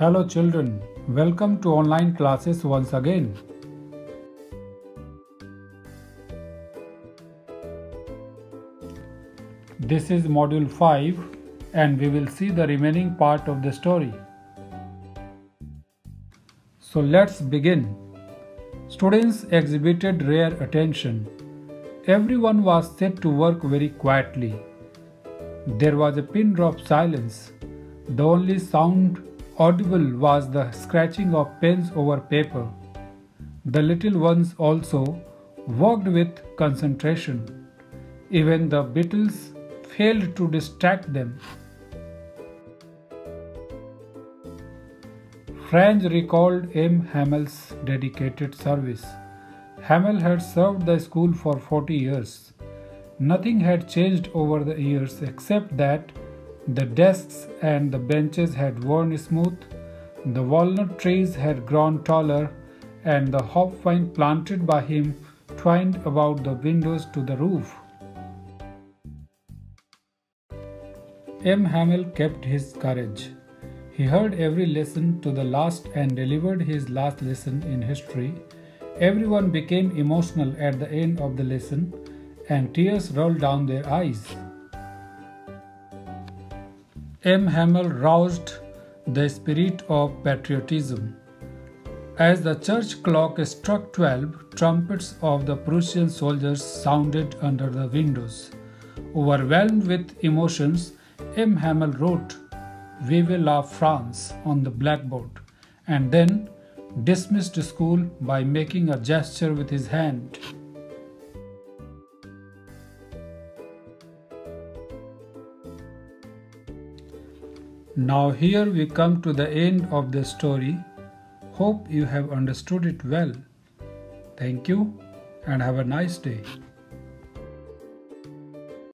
Hello children, welcome to online classes once again. This is module 5 and we will see the remaining part of the story. So let's begin. Students exhibited rare attention. Everyone was set to work very quietly. There was a pin drop silence. The only sound audible was the scratching of pens over paper. The little ones also worked with concentration. Even the beetles failed to distract them. Franz recalled M. Hamel's dedicated service. Hamel had served the school for 40 years. Nothing had changed over the years except that the desks and the benches had worn smooth, the walnut trees had grown taller, and the hop vine planted by him twined about the windows to the roof. M. Hamel kept his courage. He heard every lesson to the last and delivered his last lesson in history. Everyone became emotional at the end of the lesson, and tears rolled down their eyes. M. Hamel roused the spirit of patriotism. As the church clock struck 12, trumpets of the Prussian soldiers sounded under the windows. Overwhelmed with emotions, M. Hamel wrote Vive la France on the blackboard and then dismissed school by making a gesture with his hand. Now, here we come to the end of the story. Hope you have understood it well. Thank you and have a nice day.